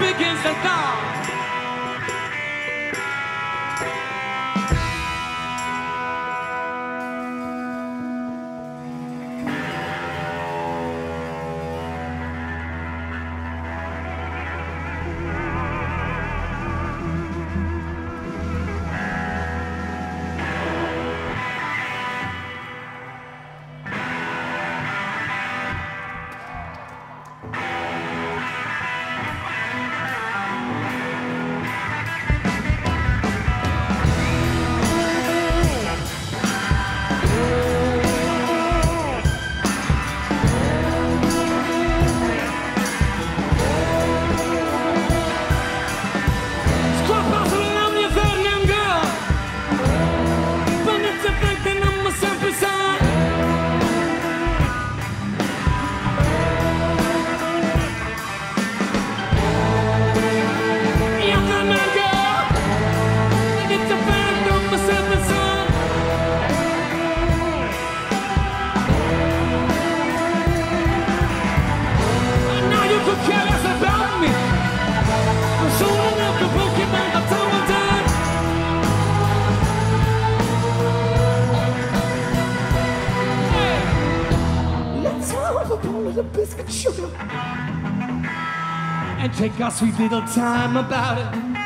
begins to thaw. And take our sweet little time about it.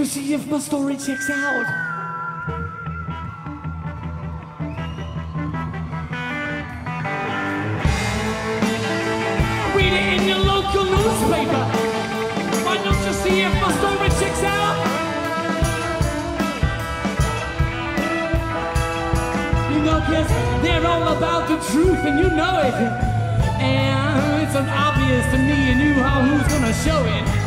To see if my story checks out. Read it in your local newspaper. Why don't you see if my story checks out? You know, kids, they're all about the truth, and you know it. And it's obvious to me and you how who's gonna show it.